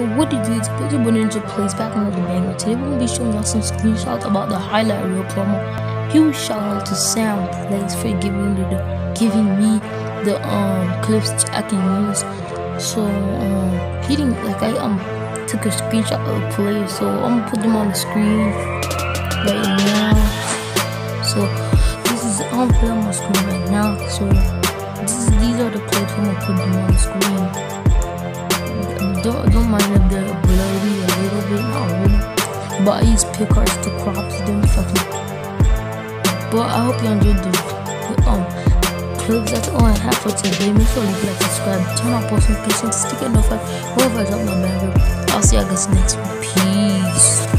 Yo, what did you expect your Ninja plaz back another banger? Today we're gonna be showing y'all some screenshots about the highlight reel promo. Huge shout out to Sam Plays for giving me the giving me the um clips I can use. So um he didn't like I um took a screenshot of the play, so I'm gonna put them on the screen right now. So this is I'm playing on my screen right now. So this is these are the plays I'm gonna put them on the screen don't don't mind if they're blurry a little bit, not really. But I use PicsArt to crop them fucking. But I hope you enjoyed the, um clips. That's all I have for today. Make sure you like, subscribe, turn on post notifications, stick it notified wherever I drop my banger. I'll see you guys next one. Peace.